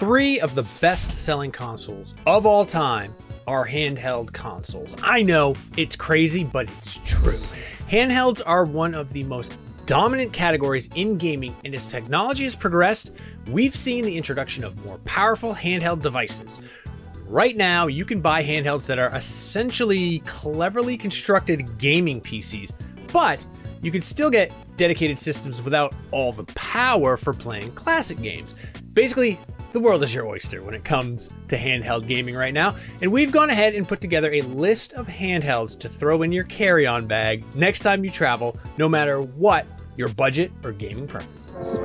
Three of the best selling consoles of all time are handheld consoles. I know it's crazy, but it's true. Handhelds are one of the most dominant categories in gaming, and as technology has progressed, we've seen the introduction of more powerful handheld devices. Right now, you can buy handhelds that are essentially cleverly constructed gaming PCs, but you can still get dedicated systems without all the power for playing classic games. Basically, the world is your oyster when it comes to handheld gaming right now, and we've gone ahead and put together a list of handhelds to throw in your carry-on bag next time you travel, no matter what your budget or gaming preferences.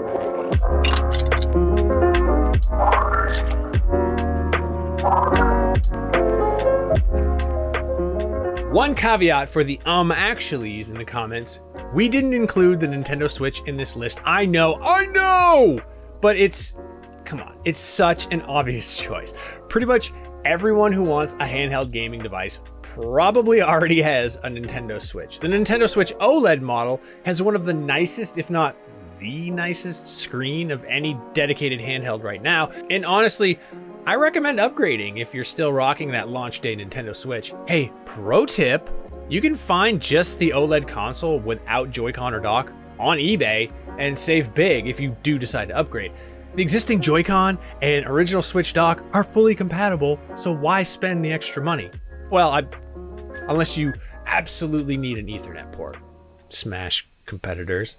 One caveat for the um actuallys in the comments, we didn't include the Nintendo Switch in this list. I know, I know! But it's, come on, it's such an obvious choice. Pretty much everyone who wants a handheld gaming device probably already has a Nintendo Switch. The Nintendo Switch OLED model has one of the nicest, if not the nicest screen of any dedicated handheld right now. And honestly, I recommend upgrading if you're still rocking that launch day Nintendo Switch. Hey, pro tip, you can find just the OLED console without Joy-Con or dock on eBay and save big if you do decide to upgrade. The existing Joy-Con and original Switch dock are fully compatible, so why spend the extra money? Well, I, unless you absolutely need an Ethernet port. Smash competitors.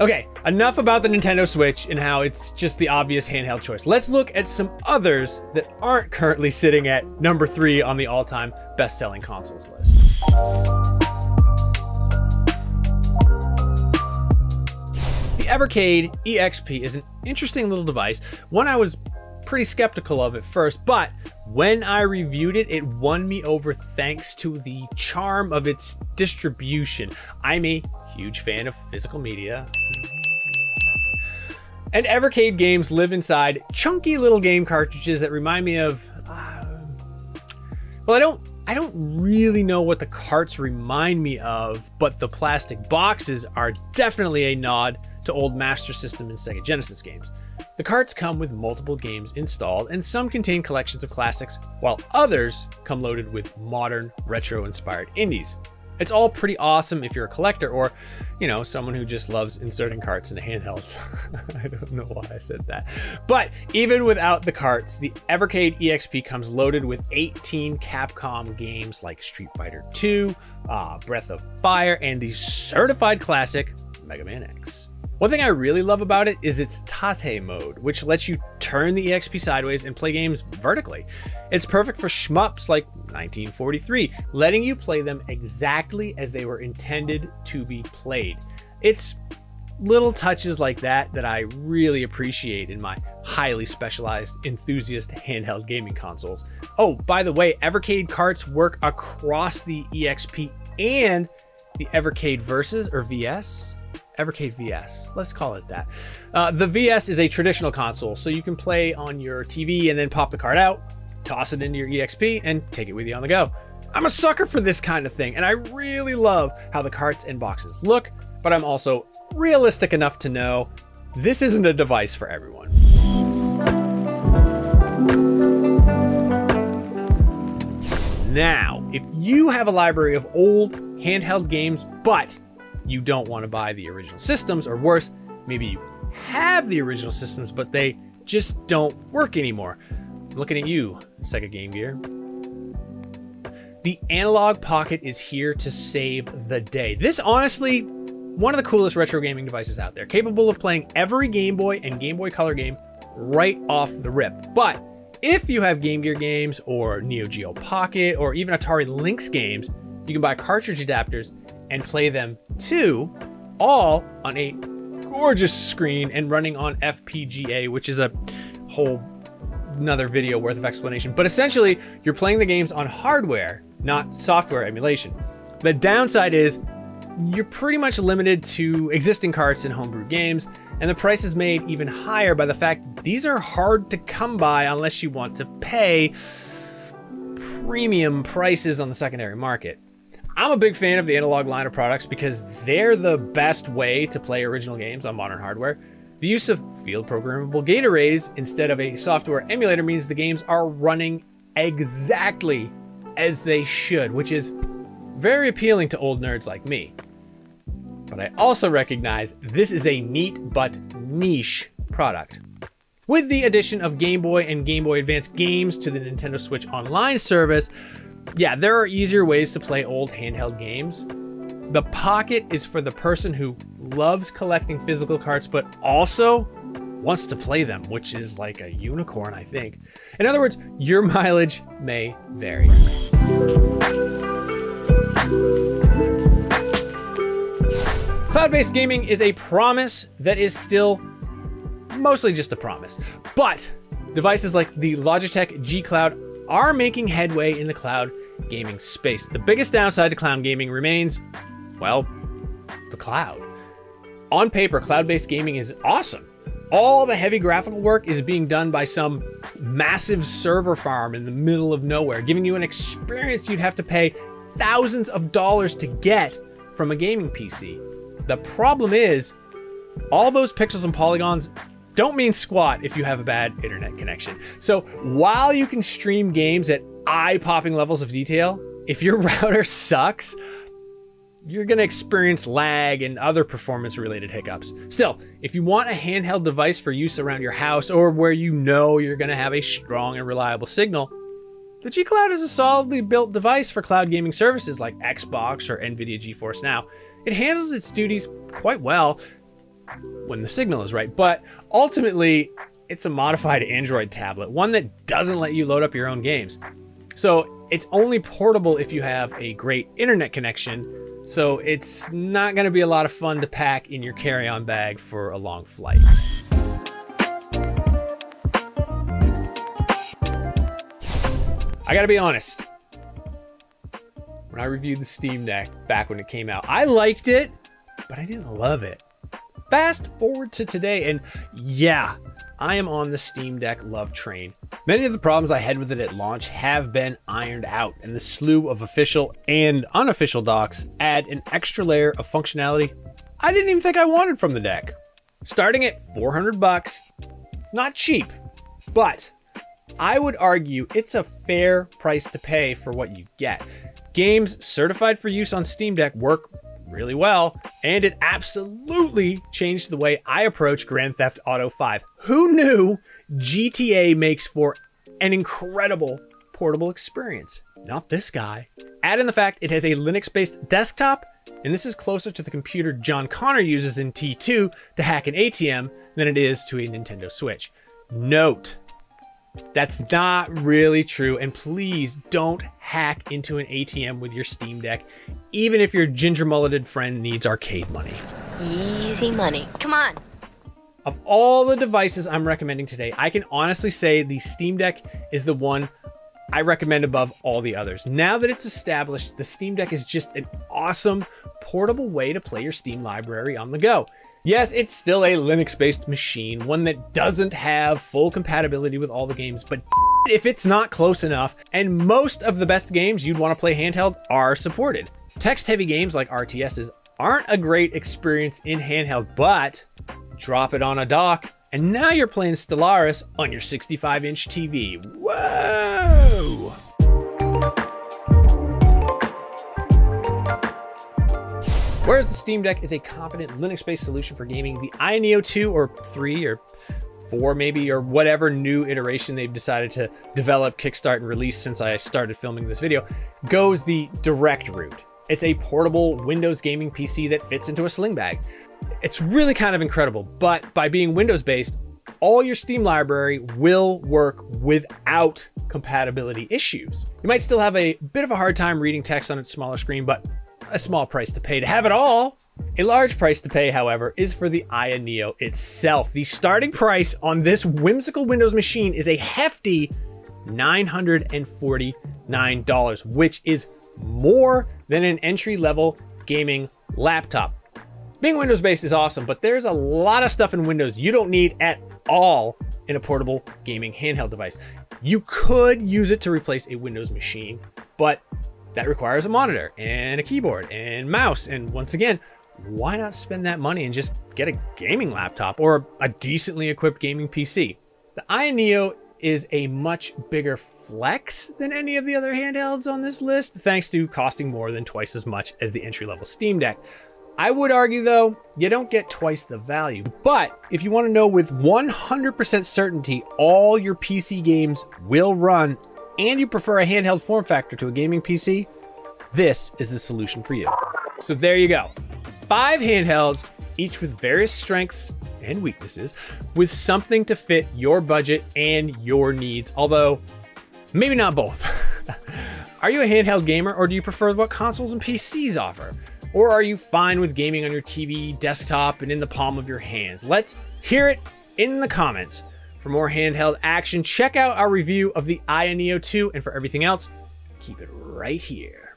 Okay, enough about the Nintendo Switch and how it's just the obvious handheld choice. Let's look at some others that aren't currently sitting at number three on the all-time best-selling consoles list. The Evercade EXP is an interesting little device, one I was pretty skeptical of at first, but when I reviewed it, it won me over thanks to the charm of its distribution. I'm a huge fan of physical media. And Evercade games live inside chunky little game cartridges that remind me of. Uh, well, I don't. I don't really know what the carts remind me of, but the plastic boxes are definitely a nod to old Master System and Sega Genesis games. The carts come with multiple games installed, and some contain collections of classics, while others come loaded with modern, retro-inspired indies. It's all pretty awesome if you're a collector or, you know, someone who just loves inserting carts into handhelds. I don't know why I said that. But even without the carts, the Evercade EXP comes loaded with 18 Capcom games like Street Fighter 2, uh, Breath of Fire, and the certified classic Mega Man X. One thing I really love about it is its Tate mode, which lets you turn the EXP sideways and play games vertically. It's perfect for shmups like 1943, letting you play them exactly as they were intended to be played. It's little touches like that that I really appreciate in my highly specialized enthusiast handheld gaming consoles. Oh, by the way, Evercade carts work across the EXP and the Evercade Versus or VS Evercade VS. Let's call it that. Uh, the VS is a traditional console, so you can play on your TV and then pop the card out, toss it into your EXP, and take it with you on the go. I'm a sucker for this kind of thing, and I really love how the carts and boxes look, but I'm also realistic enough to know this isn't a device for everyone. Now, if you have a library of old handheld games, but you don't want to buy the original systems, or worse, maybe you have the original systems, but they just don't work anymore. I'm looking at you, Sega Game Gear. The Analogue Pocket is here to save the day. This honestly, one of the coolest retro gaming devices out there, capable of playing every Game Boy and Game Boy Color game right off the rip. But if you have Game Gear games or Neo Geo Pocket or even Atari Lynx games, you can buy cartridge adapters and play them too, all on a gorgeous screen and running on FPGA, which is a whole another video worth of explanation. But essentially, you're playing the games on hardware, not software emulation. The downside is you're pretty much limited to existing carts and homebrew games, and the price is made even higher by the fact these are hard to come by unless you want to pay premium prices on the secondary market. I'm a big fan of the Analogue line of products because they're the best way to play original games on modern hardware. The use of field programmable gate arrays instead of a software emulator means the games are running exactly as they should, which is very appealing to old nerds like me. But I also recognize this is a neat but niche product. With the addition of Game Boy and Game Boy Advance games to the Nintendo Switch Online service, yeah, there are easier ways to play old handheld games. The Pocket is for the person who loves collecting physical cards, but also wants to play them, which is like a unicorn, I think. In other words, your mileage may vary. Cloud-based gaming is a promise that is still mostly just a promise. But devices like the Logitech G Cloud are making headway in the cloud gaming space. The biggest downside to cloud gaming remains, well, the cloud. On paper, cloud-based gaming is awesome. All the heavy graphical work is being done by some massive server farm in the middle of nowhere, giving you an experience you'd have to pay thousands of dollars to get from a gaming PC. The problem is, all those pixels and polygons don't mean squat if you have a bad internet connection. So while you can stream games at eye-popping levels of detail, if your router sucks, you're going to experience lag and other performance related hiccups. Still, if you want a handheld device for use around your house or where you know you're going to have a strong and reliable signal, the G Cloud is a solidly built device for cloud gaming services like Xbox or Nvidia GeForce Now. It handles its duties quite well, when the signal is right. But ultimately, it's a modified Android tablet, one that doesn't let you load up your own games. So it's only portable if you have a great internet connection. So it's not going to be a lot of fun to pack in your carry-on bag for a long flight. I gotta be honest. When I reviewed the Steam Deck back when it came out, I liked it, but I didn't love it. Fast forward to today, and yeah, I am on the Steam Deck love train. Many of the problems I had with it at launch have been ironed out, and the slew of official and unofficial docks add an extra layer of functionality I didn't even think I wanted from the deck. Starting at 400 bucks, it's not cheap, but I would argue it's a fair price to pay for what you get. Games certified for use on Steam Deck work really well, and it absolutely changed the way I approach Grand Theft Auto 5. Who knew GTA makes for an incredible portable experience? Not this guy. Add in the fact it has a Linux-based desktop, and this is closer to the computer John Connor uses in T2 to hack an ATM than it is to a Nintendo Switch. Note, that's not really true. And please don't hack into an ATM with your Steam Deck, even if your ginger mulleted friend needs arcade money. Easy money. Come on. Of all the devices I'm recommending today, I can honestly say the Steam Deck is the one I recommend above all the others. Now that it's established, the Steam Deck is just an awesome portable way to play your Steam library on the go. Yes, it's still a Linux-based machine, one that doesn't have full compatibility with all the games, but if it's not close enough, and most of the best games you'd want to play handheld are supported. Text-heavy games like RTSs aren't a great experience in handheld, but drop it on a dock, and now you're playing Stellaris on your 65-inch TV. Whoa! Whereas the Steam Deck is a competent Linux-based solution for gaming, the Ayaneo 2 or 3 or 4 maybe, or whatever new iteration they've decided to develop, kickstart, and release since I started filming this video, goes the direct route. It's a portable Windows gaming PC that fits into a sling bag. It's really kind of incredible, but by being Windows-based, all your Steam library will work without compatibility issues. You might still have a bit of a hard time reading text on its smaller screen, but a small price to pay to have it all. A large price to pay, however, is for the Ayaneo itself. The starting price on this whimsical Windows machine is a hefty $949, which is more than an entry-level gaming laptop. Being Windows-based is awesome, but there's a lot of stuff in Windows you don't need at all in a portable gaming handheld device. You could use it to replace a Windows machine, but that requires a monitor and a keyboard and mouse. And once again, why not spend that money and just get a gaming laptop or a decently equipped gaming PC? The Ayaneo is a much bigger flex than any of the other handhelds on this list, thanks to costing more than twice as much as the entry level Steam Deck. I would argue though, you don't get twice the value. But if you want to know with 100% certainty all your PC games will run and you prefer a handheld form factor to a gaming PC, this is the solution for you. So there you go. Five handhelds, each with various strengths and weaknesses, with something to fit your budget and your needs, although maybe not both. Are you a handheld gamer or do you prefer what consoles and PCs offer? Or are you fine with gaming on your TV, desktop, and in the palm of your hands? Let's hear it in the comments. For more handheld action, check out our review of the Ayaneo 2, and for everything else, keep it right here.